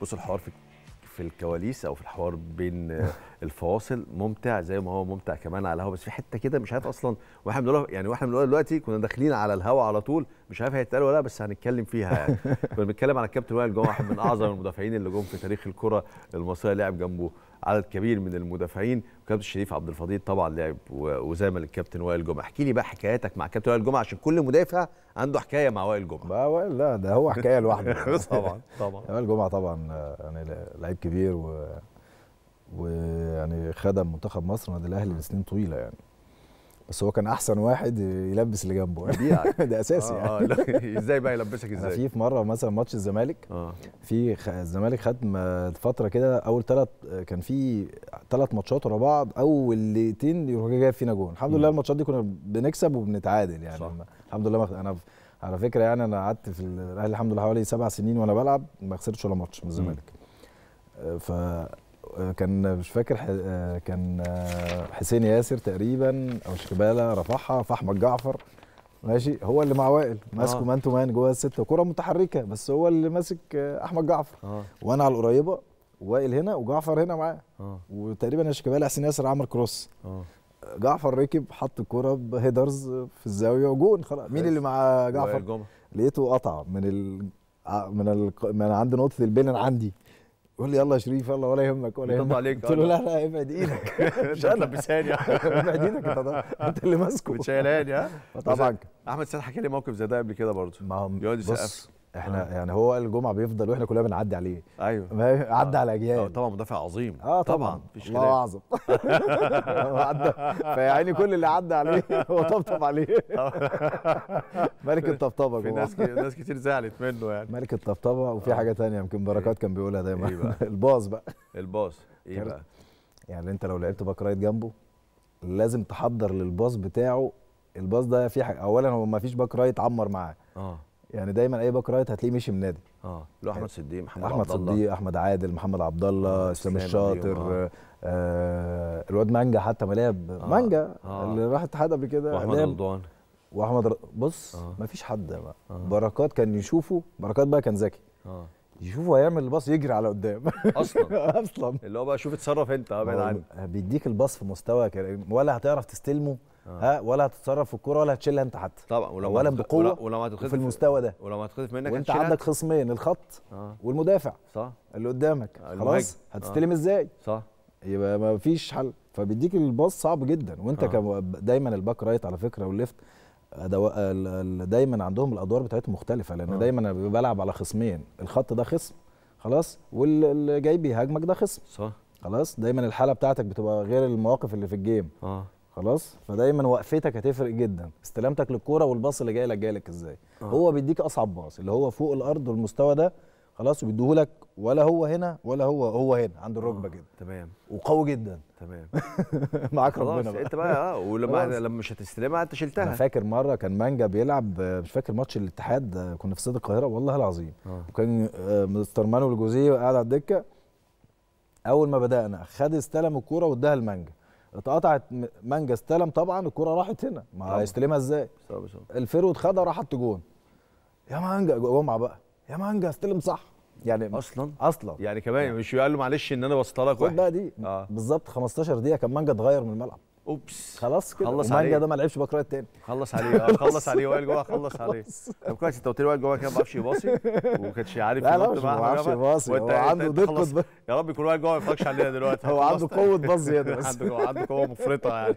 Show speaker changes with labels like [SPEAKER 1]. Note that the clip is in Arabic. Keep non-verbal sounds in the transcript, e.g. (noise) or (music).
[SPEAKER 1] بص الحوار في في الكواليس أو في الحوار بين الفواصل ممتع زي ما هو ممتع كمان على الهوا بس في حتة كده مش عارف أصلا وإحنا بنقولها يعني وإحنا بنقولها دلوقتي كنا داخلين على الهوا على طول مش عارف هيتقال ولا لأ بس هنتكلم فيها يعني. كنا بنتكلم على الكابتن وائل جمعة واحد من أعظم المدافعين اللي جم في تاريخ الكرة المصرية لعب جنبه عدد كبير من المدافعين. وكابتن شريف عبد الفضيل طبعا لعب وزامل الكابتن وائل جمعة. احكي لي بقى حكاياتك مع كابتن وائل جمعة عشان كل مدافع عنده حكاية مع وائل جمعة.
[SPEAKER 2] بقى وائل؟ لا ده هو حكاية لوحده. (laughs)
[SPEAKER 1] طبعا طبعا. (laughs)
[SPEAKER 2] وائل جمعة طبعا يعني لعيب كبير و ويعني خدم منتخب مصر والنادي الأهلي لسنين طويلة يعني. بس هو كان أحسن واحد يلبس اللي جنبه. (laughs) ده أساسي
[SPEAKER 1] آه
[SPEAKER 2] يعني.
[SPEAKER 1] آه (laughs) إزاي بقى يلبسك إزاي؟
[SPEAKER 2] في في مرة مثلا ماتش الزمالك
[SPEAKER 1] آه.
[SPEAKER 2] في خ- الزمالك خد فترة كده أول ثلاث كان في ثلاث ماتشات ورا بعض أول دقيقتين يروح جايب فينا جون. الحمد لله الماتشات دي كنا بنكسب وبنتعادل يعني.
[SPEAKER 1] صح.
[SPEAKER 2] الحمد لله أنا على فكرة يعني أنا قعدت في الأهلي الحمد لله حوالي سبع سنين وأنا بلعب ما خسرتش ولا ماتش من الزمالك. آه، ف آه، كان مش فاكر آه، كان آه، حسين ياسر تقريبا أو شيكابالا رفعها في احمد جعفر. ماشي؟ هو اللي مع وائل. ماسكه
[SPEAKER 1] آه.
[SPEAKER 2] man to man جوه الستة. كرة متحركة بس هو اللي ماسك آه، أحمد جعفر.
[SPEAKER 1] آه.
[SPEAKER 2] وأنا على القريبة وائل هنا وجعفر هنا معاه.
[SPEAKER 1] آه.
[SPEAKER 2] وتقريبا شيكابالا حسين ياسر عمل cross.
[SPEAKER 1] آه.
[SPEAKER 2] جعفر ركب حط الكوره بهيدرز في الزاوية وجون. خلاص مين اللي مع جعفر؟ لقيته قطع من ال من ال من عند نقطة البين عندي يقول لي يلا يا شريف يلا ولا يهمك ولا يهمك.
[SPEAKER 1] عليك،
[SPEAKER 2] قلت له
[SPEAKER 1] آه.
[SPEAKER 2] لا لا ابعد إيدك. (laughs) مش أنا
[SPEAKER 1] لبساني (laughs)
[SPEAKER 2] ابعد إيدك انت انت اللي ماسكه.
[SPEAKER 1] بتشيلاني ها؟ (laughs)
[SPEAKER 2] طبعا.
[SPEAKER 1] أحمد سيد حكى لي موقف زي ده قبل كده برضه.
[SPEAKER 2] ما هو
[SPEAKER 1] يقعد يسقف.
[SPEAKER 2] بص إحنا يعني هو الجمعة بيفضل وإحنا كلنا بنعدي عليه. أيوه. عدى على
[SPEAKER 1] آه
[SPEAKER 2] اجيال
[SPEAKER 1] طبعا مدافع عظيم.
[SPEAKER 2] آه طبعا.
[SPEAKER 1] مفيش
[SPEAKER 2] الله أعظم. (laughs) عيني كل اللي عدى عليه. (laughs) هو طبطب عليه. (laughs) ملك الطبطبة
[SPEAKER 1] في ناس ناس كتير زعلت منه يعني.
[SPEAKER 2] ملك الطبطبة وفي حاجة تانية يمكن بركات كان بيقولها
[SPEAKER 1] إيه
[SPEAKER 2] دايما
[SPEAKER 1] بقى؟
[SPEAKER 2] ال pass بقى.
[SPEAKER 1] ال pass.
[SPEAKER 2] إيه.
[SPEAKER 1] بقى؟
[SPEAKER 2] يعني أنت لو لعبت back right جنبه لازم تحضر لل pass بتاعه. ال pass ده في حاجة اولا هو ما فيش back right عمر معاه.
[SPEAKER 1] آه.
[SPEAKER 2] يعني دايما أي back right هتلاقيه مشي من نادي
[SPEAKER 1] آه له أحمد صديق محمد
[SPEAKER 2] أحمد
[SPEAKER 1] عبد الله.
[SPEAKER 2] صديق أحمد عادل محمد عبد الله
[SPEAKER 1] آه، إسلام
[SPEAKER 2] الشاطر
[SPEAKER 1] آه.
[SPEAKER 2] آه الواد مانجا حتى ما لعب
[SPEAKER 1] آه،
[SPEAKER 2] مانجا
[SPEAKER 1] آه.
[SPEAKER 2] اللي راح اتحاد قبل كده وأحمد.
[SPEAKER 1] رضوان
[SPEAKER 2] وأحمد ر... بص
[SPEAKER 1] آه.
[SPEAKER 2] ما فيش حد بقى.
[SPEAKER 1] آه.
[SPEAKER 2] بركات كان يشوفه بركات بقى كان ذكي
[SPEAKER 1] آه
[SPEAKER 2] يشوفه هيعمل الباص يجري على قدام (laughs)
[SPEAKER 1] أصلا
[SPEAKER 2] أصلا
[SPEAKER 1] اللي هو بقى شوف اتصرف أنت بعيد عني
[SPEAKER 2] هو بيديك الباص في مستوى كده ولا هتعرف تستلمه
[SPEAKER 1] آه.
[SPEAKER 2] ها ولا هتتصرف في الكورة ولا هتشيلها انت حتى.
[SPEAKER 1] طبعا ولو
[SPEAKER 2] أولاً
[SPEAKER 1] هتخ-
[SPEAKER 2] بقوة
[SPEAKER 1] ولو- هتتخطف
[SPEAKER 2] في المستوى ده.
[SPEAKER 1] ولو هتخطف منك
[SPEAKER 2] وانت
[SPEAKER 1] هتشيلها.
[SPEAKER 2] عندك خصمين الخط
[SPEAKER 1] آه.
[SPEAKER 2] والمدافع.
[SPEAKER 1] صح.
[SPEAKER 2] اللي قدامك.
[SPEAKER 1] آه،.
[SPEAKER 2] خلاص؟ هتستلم إزاي؟
[SPEAKER 1] صح.
[SPEAKER 2] يبقى ما فيش حل. فبيديك ال pass صعب جدا. وانت
[SPEAKER 1] آه.
[SPEAKER 2] آه. دايما ال back right على فكرة وال left ال- دايما عندهم الأدوار بتاعتهم مختلفة لأن
[SPEAKER 1] آه.
[SPEAKER 2] آه. دايما أنا بلعب على خصمين. الخط ده خصم. خلاص؟ واللي جاي بيهاجمك ده خصم.
[SPEAKER 1] صح.
[SPEAKER 2] خلاص؟ دايما الحالة بتاعتك بتبقى غير المواقف اللي في ال
[SPEAKER 1] game. آه.
[SPEAKER 2] خلاص؟ فدايما وقفتك هتفرق جدا. استلامتك للكورة وال pass اللي جاي لك جاي لك إزاي؟
[SPEAKER 1] آه.
[SPEAKER 2] آه. هو بيديك أصعب pass اللي هو فوق الأرض والمستوى ده خلاص وبيديهولك ولا هو هنا ولا هو هو هنا عند الركبة كده.
[SPEAKER 1] تمام.
[SPEAKER 2] وقوي جدا.
[SPEAKER 1] تمام. (laughs)
[SPEAKER 2] معاك ربنا بقى.
[SPEAKER 1] انت بقى آه ولما. لما مش هتستلمها انت
[SPEAKER 2] أنا
[SPEAKER 1] شلتها
[SPEAKER 2] فاكر مرة كان مانجا بيلعب آه، مش فاكر ماتش الاتحاد آه، كنا في استاد القاهرة والله العظيم.
[SPEAKER 1] آه.
[SPEAKER 2] وكان آه، مستر مانويل جوزيه قاعد على الدكة. أول ما بدأنا خد استلم الكورة واداها لمانجا اتقطعت مانجا استلم طبعا الكوره راحت هنا. ما. هيستلمها إزاي؟
[SPEAKER 1] صعب صعب
[SPEAKER 2] ال forward خدها راح حط جون يا مانجا جمعة بقى. يا مانجا استلم صح. يعني
[SPEAKER 1] أصلا؟
[SPEAKER 2] أصلا.
[SPEAKER 1] يعني كمان مش قال له معلش إن أنا بصيت لك
[SPEAKER 2] خد
[SPEAKER 1] واحد.
[SPEAKER 2] بقى دي
[SPEAKER 1] آه.
[SPEAKER 2] بالظبط 15 دقيقة كان مانجا اتغير من الملعب.
[SPEAKER 1] oops.
[SPEAKER 2] خلاص كده.
[SPEAKER 1] خلص عليه.
[SPEAKER 2] ده ما لعبش back right تاني.
[SPEAKER 1] خلص عليه. آه خلص عليه. وائل جوه خلص (laughs) عليه. طب كويس انت قلت لي وائل جوه كده ما بيعرفش يباصي وما كانش عارف
[SPEAKER 2] لا لا مش ما بيعرفش. يباصي. هو عنده دقة
[SPEAKER 1] يا رب يكون وائل جوه ما يتفرجش علينا دلوقتي.
[SPEAKER 2] هو عنده. قوة pass زيادة (laughs) بس.
[SPEAKER 1] عنده قوة مفرطة يعني.